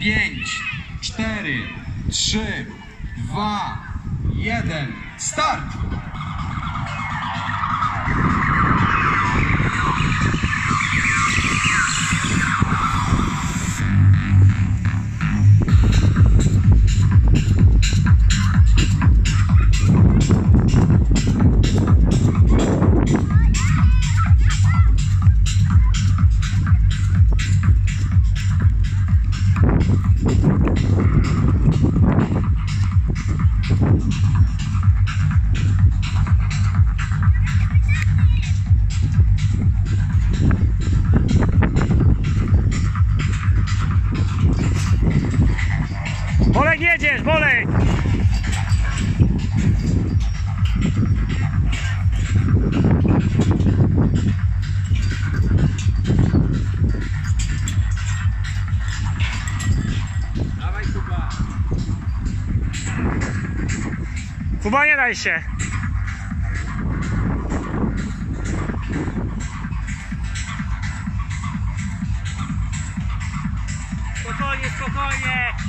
5, 4, 3, 2, 1, start! Bolek jedziesz, Bolek! Dawaj Kuba! Kuba, nie daj się! Spokojnie, spokojnie!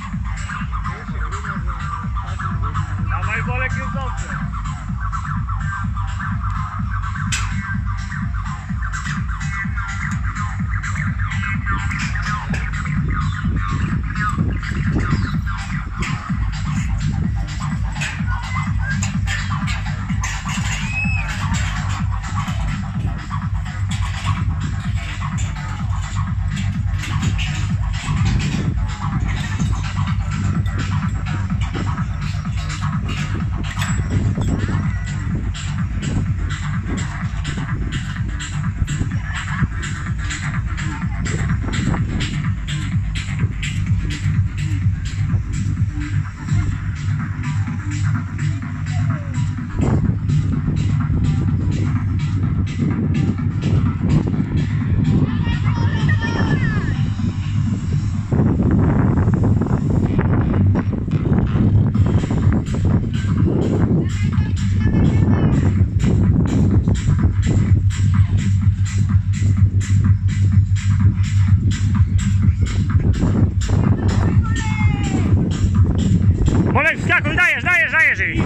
Bolek, wskakuj, dajesz, dajesz, dajesz jej!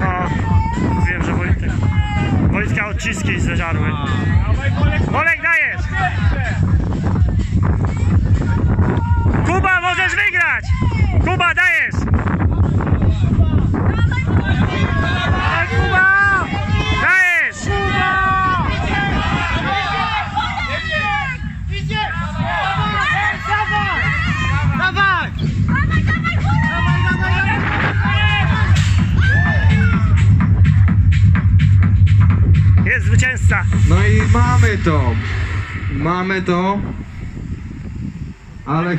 No, mówiłem, że zeżarły. Bolek, dajesz! Zwycięzca! No i mamy to! Mamy to! Ale chyba...